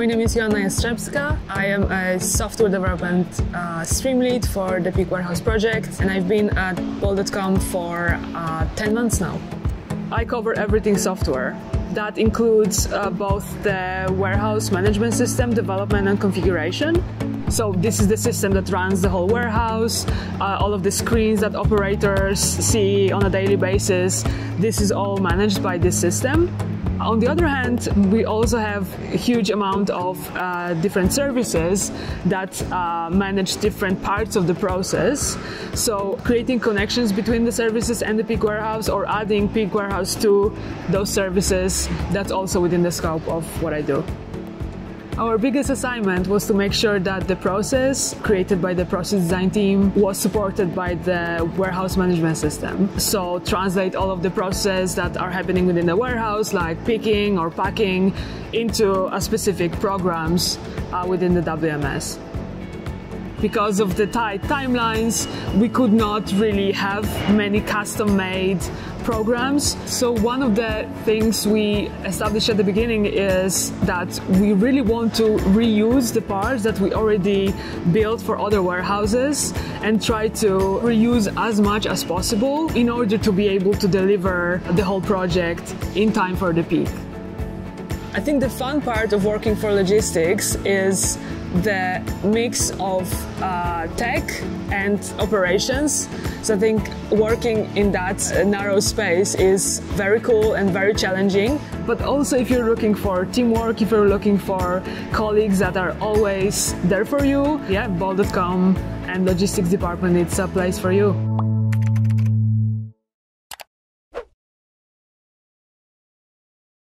My name is Joanna Jastrzębska. I am a software development uh, stream lead for the Peak Warehouse project, and I've been at Bol.com for uh, 10 months now. I cover everything software. That includes uh, both the warehouse management system development and configuration. So this is the system that runs the whole warehouse, uh, all of the screens that operators see on a daily basis. This is all managed by this system. On the other hand, we also have a huge amount of uh, different services that uh, manage different parts of the process. So creating connections between the services and the Peak Warehouse or adding Peak Warehouse to those services, that's also within the scope of what I do. Our biggest assignment was to make sure that the process created by the process design team was supported by the warehouse management system. So translate all of the processes that are happening within the warehouse, like picking or packing, into a specific programs uh, within the WMS because of the tight timelines, we could not really have many custom made programs. So one of the things we established at the beginning is that we really want to reuse the parts that we already built for other warehouses and try to reuse as much as possible in order to be able to deliver the whole project in time for the peak. I think the fun part of working for logistics is the mix of uh, tech and operations. So I think working in that narrow space is very cool and very challenging. But also if you're looking for teamwork, if you're looking for colleagues that are always there for you, yeah, Bol.com and logistics department, it's a place for you.